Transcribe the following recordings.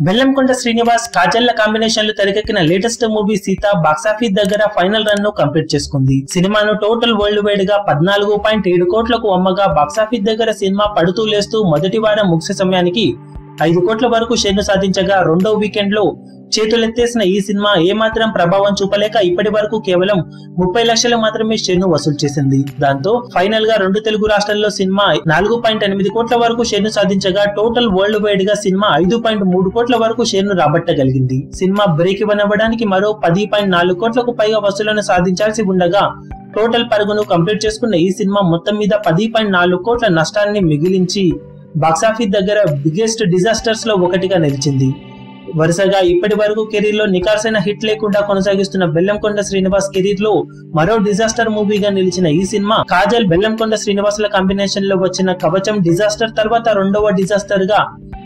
బెల్లంకొండ శ్రీనివాస్ కాజల్ల కాంబినేషన్లో తెరకెక్కిన latest movie Sita box office దగ్గర ఫైనల్ రన్ను కంప్లీట్ చేసుకుంది. సినిమాను టోటల్ వరల్డ్ వైడ్గా పద్నాలుగు పాయింట్ ఏడు కోట్లకు అమ్మగా బాక్సాఫీస్ దగ్గర సినిమా పడుతూ లేస్తూ మొదటి వారం ముగిసే సమయానికి ఐదు కోట్ల వరకు షేర్ను సాధించగా రెండో వీకెండ్లో చేతులెత్తేసిన ఈ సినిమా ఏమాత్రం ప్రభావం చూపలేక ఇప్పటి వరకు కేవలం ముప్పై లక్షలు మాత్రమే షేర్ను వసూలు చేసింది. దాంతో ఫైనల్గా రెండు తెలుగు రాష్ట్రాల్లో సినిమా నాలుగు పాయింట్ ఎనిమిది కోట్ల వరకు షేర్ను సాధించగా టోటల్ వరల్డ్ వైడ్గా సినిమా ఐదు పాయింట్ మూడు కోట్ల వరకు షేర్ను రాబట్టగలిగింది. సినిమా బ్రేక్ ఇవ్వనివ్వడానికి మరో పది పాయింట్ నాలుగు కోట్లకు పైగా వసూలను సాధించాల్సి ఉండగా టోటల్ పరుగును కంప్లీట్ చేసుకున్న ఈ సినిమా మొత్తం మీద పది పాయింట్ నాలుగు కోట్ల నష్టాన్ని మిగిలించి బాక్సాఫీస్ దగ్గర బిగ్గెస్ట్ డిజాస్టర్స్లో ఒకటిగా నిలిచింది. వరుసగా ఇప్పటి వరకు కెరీర్లో నికార్సైన హిట్ లేకుండా కొనసాగిస్తున్న బెల్లంకొండ శ్రీనివాస్ కెరీర్లో మరో డిజాస్టర్ మూవీగా నిలిచిన ఈ సినిమా కాజల్ బెల్లంకొండ శ్రీనివాసుల కాంబినేషన్లో వచ్చిన కవచం డిజాస్టర్ తర్వాత రెండవ డిజాస్టర్గా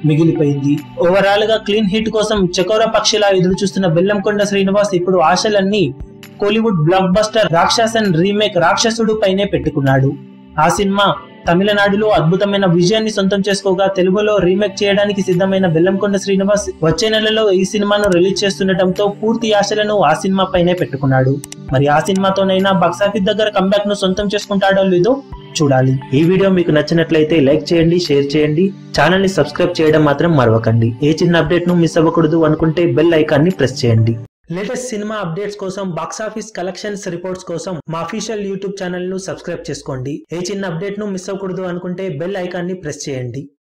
మిగిలిపోయింది. ఓవరాల్గా క్లీన్ హిట్ కోసం చకోర పక్షిలా ఎదురు చూస్తున్న బెల్లంకొండ శ్రీనివాస్ ఇప్పుడు ఆశలన్నీ Kollywood blockbuster Ratsasan remake Rakshasudu పైనే పెట్టుకున్నాడు. ఆ సినిమా తమిళనాడులో అద్భుతమైన విజయాన్ని సొంతం చేసుకోగా తెలుగులో రీమేక్ చేయడానికి సిద్ధమైన బెల్లంకొండ శ్రీనివాస్ వచ్చే నెలలో ఈ సినిమాను రిలీజ్ చేస్తుండటంతో పూర్తి ఆశలను ఆ సినిమా పైనే పెట్టుకున్నాడు. మరి ఆ సినిమాతోనైనా బాక్సాఫీస్ దగ్గర కంబ్యాక్ను సొంతం చేసుకుంటాడో లేదో చూడాలి. ఈ వీడియో మీకు నచ్చినట్లయితే లైక్ చేయండి షేర్ చేయండి. ఛానల్ని సబ్స్క్రైబ్ చేయడం మాత్రం మరవకండి. ఏ చిన్న అప్డేట్ను మిస్ అవ్వకూడదు అనుకుంటే బెల్ ఐకాన్ని ప్రెస్ చేయండి. లేటెస్ట్ సినిమా అప్డేట్స్ కోసం బాక్సాఫీస్ కలెక్షన్స్ రిపోర్ట్స్ కోసం మా అఫీషియల్ యూట్యూబ్ ఛానల్ను సబ్స్క్రైబ్ చేసుకోండి. ఏ చిన్న అప్డేట్ను మిస్ అవ్వకూడదు అనుకుంటే బెల్ ఐకాన్ని ప్రెస్ చేయండి.